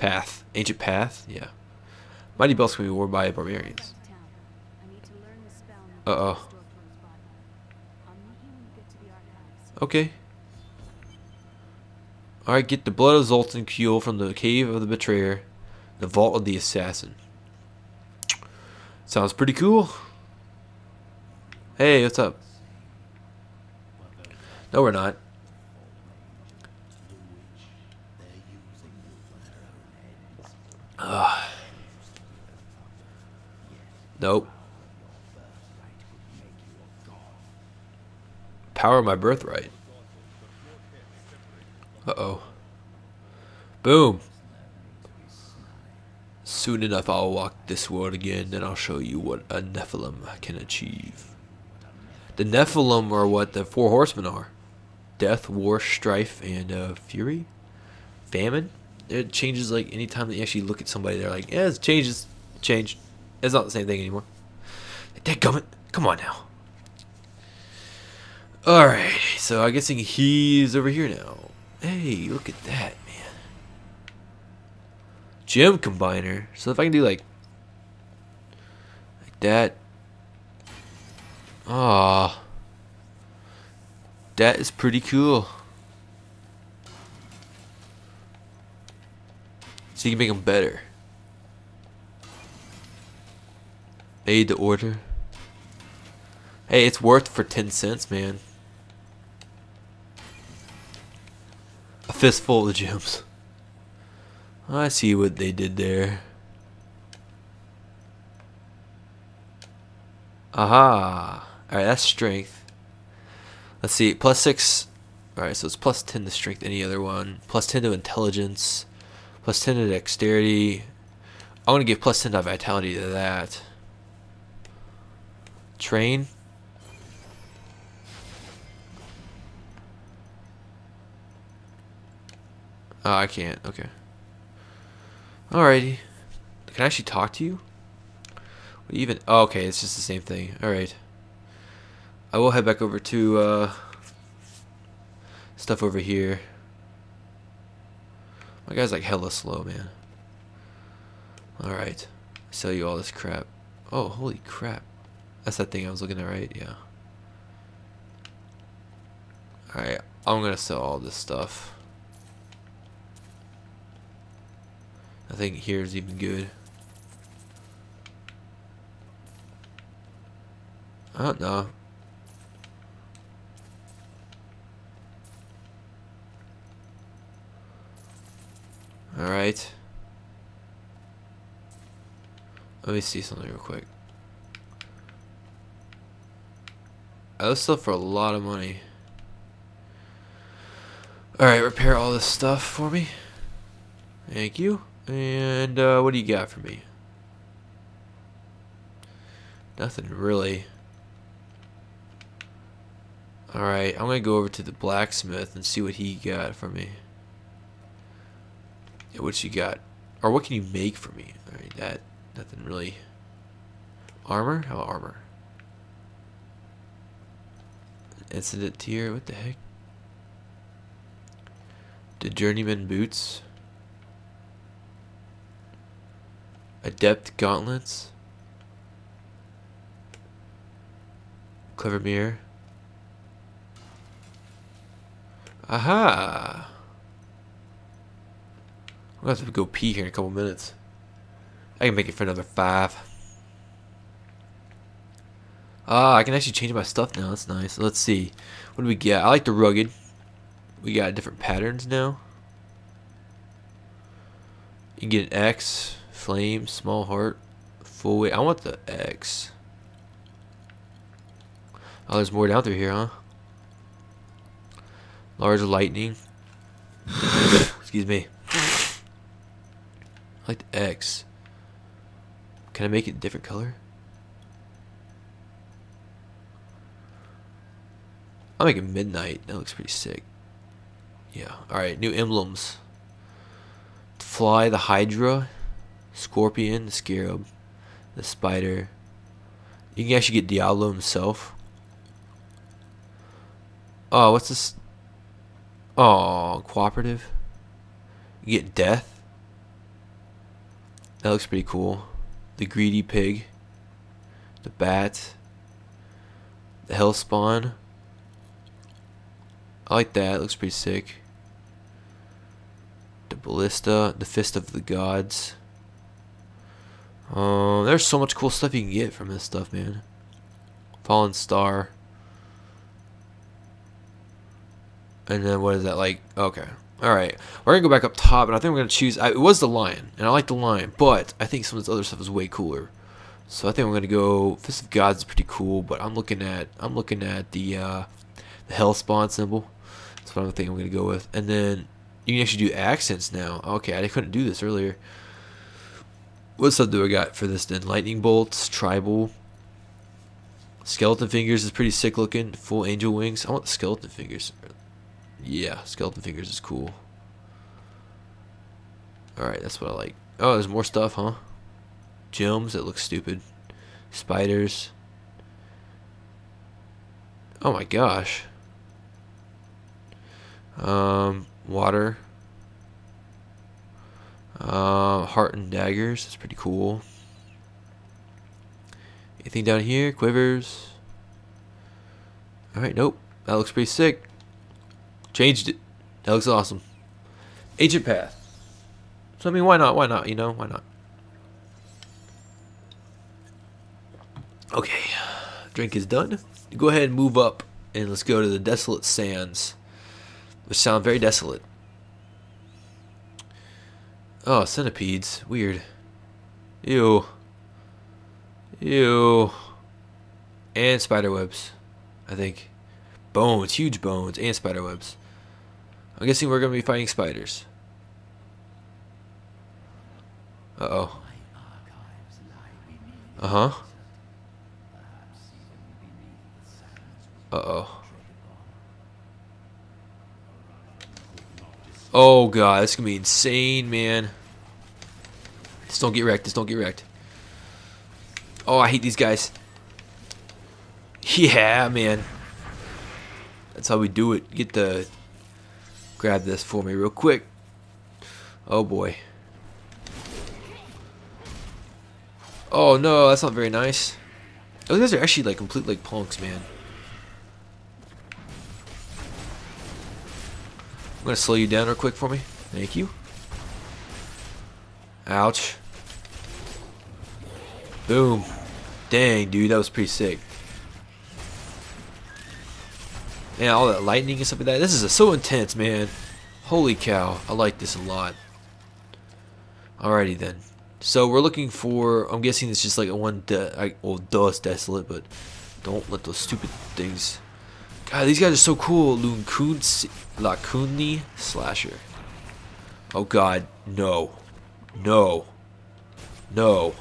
Path. Ancient Path? Yeah. Mighty Belts can be worn by barbarians. Uh-oh. Okay. Alright, get the blood of Zoltun Kulle from the cave of the betrayer, the vault of the assassin. Sounds pretty cool. Hey, what's up? No, we're not. Ugh. Nope. Power of my birthright. Uh-oh. Boom. Soon enough I'll walk this world again and I'll show you what a Nephilim can achieve. The Nephilim are what the four horsemen are. Death, war, strife, and uh, fury? Famine? It changes like anytime that you actually look at somebody, they're like, yeah, it changes. Changed. It's not the same thing anymore. Dadgummit. Come on now. Alright, so I'm guessing he's over here now. Hey, look at that, man. Gem combiner. So if I can do like like that. Ah. That is pretty cool. So you can make them better. Made to order. Hey, it's worth for 10 cents, man. A fistful of gems. I see what they did there. Aha. Alright, that's strength. Let's see. Plus 6. Alright, so it's plus 10 to strength, any other one. Plus 10 to intelligence. Plus 10 to dexterity. I want to give plus 10 to vitality to that. Train. Oh, I can't. Okay. Alrighty. Can I actually talk to you? Even oh, okay, it's just the same thing. All right. I will head back over to uh, stuff over here. My guy's like hella slow, man. All right. Sell you all this crap. Oh, holy crap. That's that thing I was looking at, right? Yeah. All right. I'm gonna sell all this stuff. I think here's even good. I don't know. Alright. Let me see something real quick. I was still for a lot of money. Alright, repair all this stuff for me. Thank you. And uh, what do you got for me? Nothing really. Alright, I'm gonna go over to the blacksmith and see what he got for me. Yeah, what you got? Or what can you make for me? Alright, that, nothing really. Armor? How about armor? Incident tier? What the heck? The journeyman boots? Adept gauntlets? Clever mirror? Aha! I'm gonna have to go pee here in a couple minutes. I can make it for another five. Ah, I can actually change my stuff now. That's nice. Let's see. What do we get? I like the rugged. We got different patterns now. You can get an X, flame, small heart, full weight. I want the X. Oh, there's more down through here, huh? Large lightning. Excuse me. The X. Can I make it a different color? I'll make it midnight. That looks pretty sick. Yeah. Alright, new emblems. Fly the Hydra, Scorpion, the Scarab, the Spider. You can actually get Diablo himself. Oh, what's this? Oh, cooperative. You get death. That looks pretty cool. The greedy pig. The bat. The hell spawn. I like that. It looks pretty sick. The ballista. The fist of the gods. Um, there's so much cool stuff you can get from this stuff, man. Fallen star. And then what is that like? Okay. Alright. We're going to go back up top, and I think we're to choose... I, it was the lion, and I like the lion, but I think some of this other stuff is way cooler. So I think we're going to go... Fist of Gods is pretty cool, but I'm looking at... I'm looking at the, uh, the Hell Spawn symbol. That's what I'm thinking I'm to go with. And then you can actually do accents now. Okay, I couldn't do this earlier. What stuff do I got for this then? Lightning bolts, tribal, skeleton fingers is pretty sick looking. Full angel wings. I want the skeleton fingers. Yeah, skeleton fingers is cool. Alright, that's what I like. Oh, there's more stuff, huh? Gems that look stupid. Spiders. Oh my gosh. Um, water. Uh, heart and daggers. That's pretty cool. Anything down here? Quivers. Alright, nope. That looks pretty sick. Changed it. That looks awesome. Ancient Path. So, I mean, why not? Why not? You know, why not? Okay. Drink is done. Go ahead and move up and let's go to the Desolate Sands. Which sound very desolate. Oh, centipedes. Weird. Ew. Ew. And spiderwebs. I think. Bones. Huge bones. And spiderwebs. I'm guessing we're going to be fighting spiders. Uh-oh. Uh-huh. Uh-oh. Oh god, this is gonna be insane, man. Just don't get wrecked. Just don't get wrecked. Oh, I hate these guys. Yeah, man. That's how we do it. Get the... Grab this for me real quick. Oh, boy. Oh, no, that's not very nice. Oh, these are actually, like, complete, like, punks, man. I'm to slow you down real quick for me. Thank you. Ouch. Boom. Dang, dude, that was pretty sick. Man, all that lightning and stuff like that. This is so intense, man. Holy cow. I like this a lot. Alrighty then. So we're looking for, I'm guessing it's just like a one, de well, duh, it's desolate, but don't let those stupid things God, these guys are so cool. Lacuni Slasher. Oh god, no. No. No.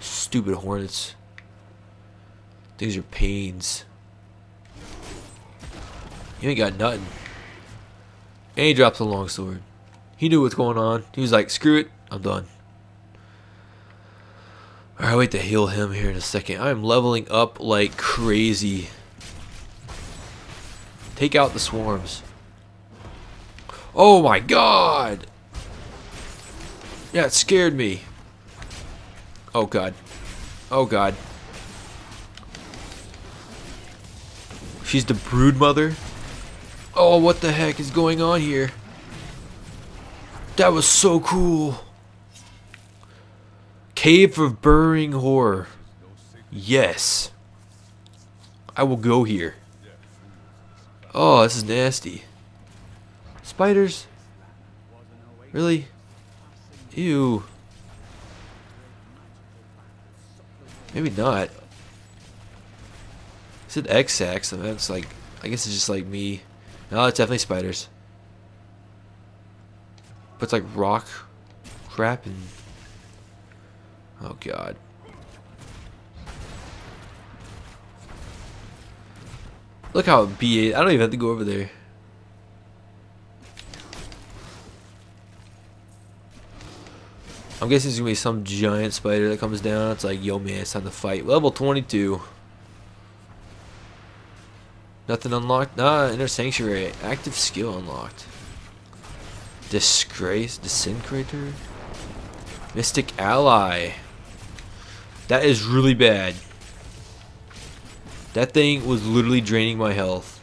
Stupid hornets. These are pains. You ain't got nothing. And he drops a long sword. He knew what's going on. He was like, screw it, I'm done. Alright, wait to heal him here in a second. I am leveling up like crazy. Take out the swarms. Oh my god! Yeah, it scared me. Oh god. Oh god. She's the brood mother? Oh, what the heck is going on here? That was so cool. Cave of Burrowing Horror. Yes. I will go here. Oh, this is nasty. Spiders? Really? Ew. Maybe not. Is it so that's like, I guess it's just like me. No, it's definitely spiders. But it's like rock crap and... Oh god. Look how B8. I don't even have to go over there. I'm guessing there's gonna be some giant spider that comes down. It's like, yo man, it's time to fight. Level 22. Nothing unlocked? Nah, inner sanctuary. Active skill unlocked. Disgrace, disintegrator. Mystic Ally. That is really bad. That thing was literally draining my health.